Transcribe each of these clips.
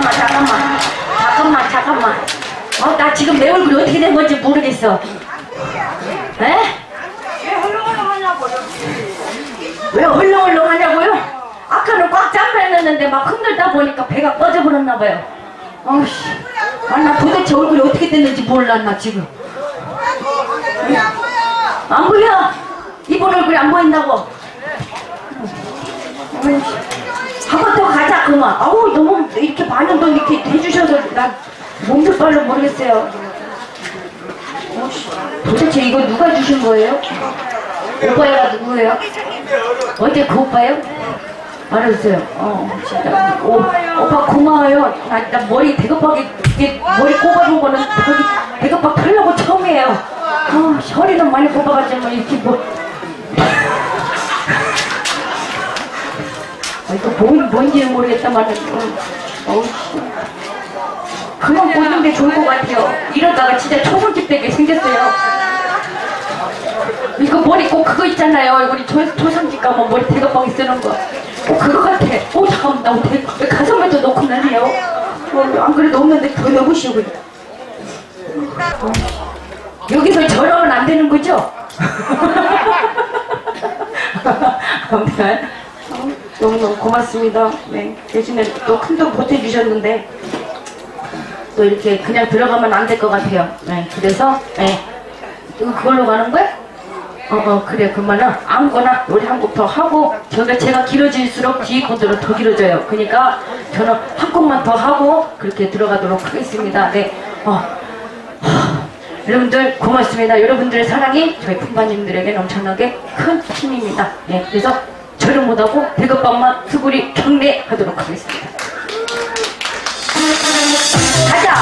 잠깐만 잠깐만. 잠깐만 잠깐만. 어, 나 지금 내 얼굴이 어떻게 된 건지 모르겠어. 에? 왜 헐렁헐렁 하냐고요? 아까는 꽉 잠궈놨는데 막 흔들다 보니까 배가 꺼져버렸나 봐요. 어씨. 아나 도대체 얼굴이 어떻게 됐는지 몰랐나 지금. 안 보여? 이번 얼굴이 안 보인다고. 한번 더 가자. 그만. 아우 너무 이렇게 많은 돈 이렇게 해주셔서 난 몸둘 바를 모르겠어요. 도대체 이거 누가 주신 거예요? 오빠가 누구예요? 어제 그 오빠요? 알았어요. 어, 진짜. 오, 오빠 고마워요. 나, 나 머리 대급하게, 머리 꼽아본 거는 거기 대급박 털려고 처음이에요. 아, 허리는 많이 꼽아봤지만 이렇게 뭐. 이거 뭔, 뭔지는 모르겠다만, 어, 어우, 씨. 그만 보는 게 좋을 것 같아요. 이러다가 진짜 초벌집 되게 생겼어요. 이거 머리 꼭 그거 있잖아요. 우리 조, 조상집 가면 머리 대가방에 쓰는 거. 꼭 그거 같아. 오, 잠깐만, 나 대, 왜 가슴에도 넣고 난리요? 어, 안 그래도 없는데 더 넣으시고. 어. 여기서 저러면 안 되는 거죠? 아무튼 어, 너무너무 고맙습니다. 네. 대신에 또 큰 돈 보태주셨는데 또 이렇게 그냥 들어가면 안 될 것 같아요. 네. 그래서 네. 그걸로 가는 거야? 어, 어, 그래. 그러면은 아무거나 노래 한곡 더 하고, 저가 제가 길어질수록 뒤에 분들은 더 길어져요. 그러니까 저는 한 곡만 더 하고 그렇게 들어가도록 하겠습니다. 네. 어. 하, 여러분들 고맙습니다. 여러분들의 사랑이 저희 품바님들에게는 엄청나게 큰 힘입니다. 네. 그래서 저를 못하고 대급방만 수구리 경례 하도록 하겠습니다. 가자!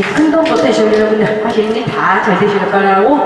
큰돈 보태신 여러분들 하시니 다잘 되실 거라고